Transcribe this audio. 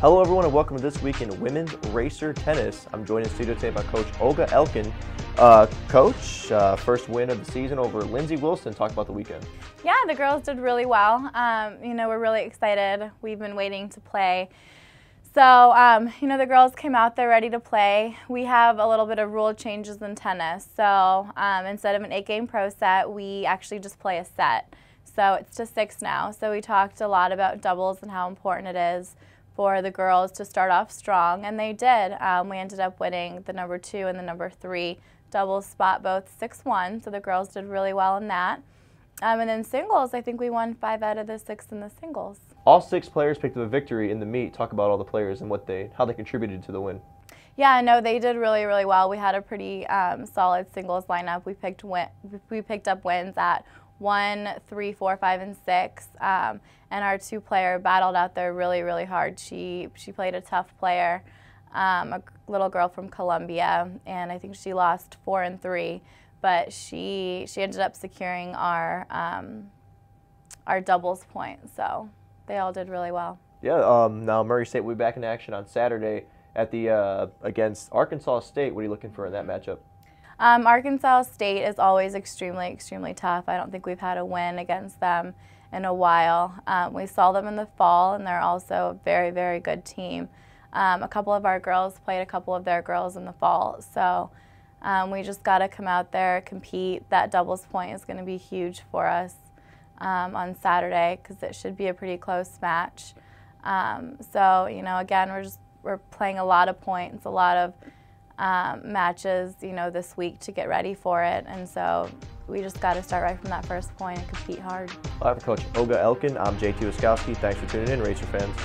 Hello, everyone, and welcome to this week in women's racer tennis. I'm joined in studio today by Coach Olga Elkin. Uh, Coach, uh, first win of the season over Lindsey Wilson. Talk about the weekend. Yeah, the girls did really well. Um, you know, we're really excited. We've been waiting to play. So, um, you know, the girls came out there ready to play. We have a little bit of rule changes in tennis. So, um, instead of an eight game pro set, we actually just play a set. So, it's to six now. So, we talked a lot about doubles and how important it is for the girls to start off strong, and they did. Um, we ended up winning the number two and the number three doubles spot, both 6 1, so the girls did really well in that. Um, and then singles, I think we won five out of the six in the singles. All six players picked up a victory in the meet. Talk about all the players and what they, how they contributed to the win. Yeah, no, they did really, really well. We had a pretty um, solid singles lineup. We picked win- we picked up wins at one, three, four, five, and six. Um, and our two player battled out there really, really hard. She she played a tough player, um, a little girl from Colombia, and I think she lost four and three. But she she ended up securing our um, our doubles point. So they all did really well. Yeah. Um, now Murray State will be back in action on Saturday at the uh, against Arkansas State. What are you looking for in that matchup? Um, Arkansas State is always extremely, extremely tough. I don't think we've had a win against them in a while. Um, we saw them in the fall, and they're also a very, very good team. Um, a couple of our girls played a couple of their girls in the fall, so um, we just got to come out there, compete. That doubles point is going to be huge for us um, on Saturday because it should be a pretty close match. Um, so, you know, again, we're just we're playing a lot of points, a lot of um, matches, you know, this week to get ready for it. And so we just got to start right from that first point and compete hard. Right, for Coach Olga Elkin, I'm JT Wiskowski. Thanks for tuning in, Racer fans.